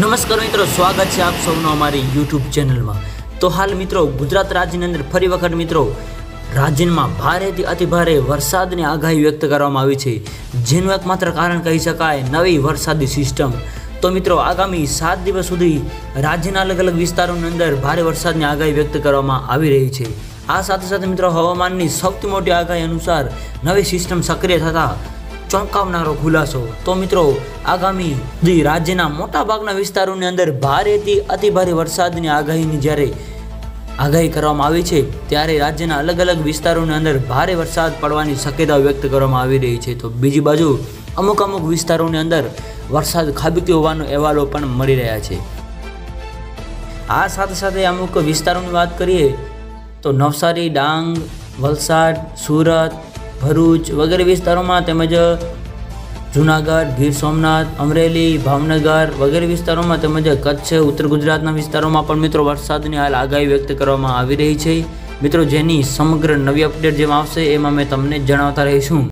નમસ્કાર મિત્રો, સ્વાગત છે આપ સૌનો અમારી યુટ્યુબ ચેનલમાં. તો હાલ મિત્રો, ગુજરાત રાજ્યની અંદર ફરી વખત મિત્રો, રાજ્યમાં ભારેથી અતિભારે વરસાદની આગાહી વ્યક્ત કરવામાં આવી છે. જેનું એકમાત્ર કારણ કહી શકાય, નવી વરસાદી સિસ્ટમ. તો મિત્રો, આગામી સાત દિવસ સુધી રાજ્યના અલગ અલગ વિસ્તારોની અંદર ભારે વરસાદની આગાહી વ્યક્ત કરવામાં આવી રહી છે. આ સાથે સાથે મિત્રો, હવામાનની સૌથી મોટી આગાહી અનુસાર નવી સિસ્ટમ સક્રિય થતાં ચોંકાવનારો ખુલાસો. તો મિત્રો, આગામી દી રાજ્યના મોટા ભાગના વિસ્તારોની અંદર ભારેથી અતિભારે વરસાદની આગાહીની જ્યારે આગાહી કરવામાં આવી છે, ત્યારે રાજ્યના અલગ અલગ વિસ્તારોની અંદર ભારે વરસાદ પડવાની શક્યતા વ્યક્ત કરવામાં આવી રહી છે. તો બીજી બાજુ, અમુક અમુક વિસ્તારોની અંદર વરસાદ ખાબક્યો હોવાનો અહેવાલો પણ મળી રહ્યા છે. આ સાથે સાથે અમુક વિસ્તારોની વાત કરીએ, તો નવસારી, ડાંગ, વલસાડ, સુરત ભરૂચ વગેરે વિસ્તારોમાં તેમજ જુનાગઢ, ગીર સોમનાથ, અમરેલી, ભાવનગર વગેરે વિસ્તારોમાં તેમજ કચ્છ, ઉત્તર ગુજરાતના વિસ્તારોમાં પણ મિત્રો વરસાદની હાલ આગાહી વ્યક્ત કરવામાં આવી રહી છે. મિત્રો જેની સમગ્ર નવી અપડેટ જેમ આવશે એમાં મેં તમને જણાવતા રહીશું.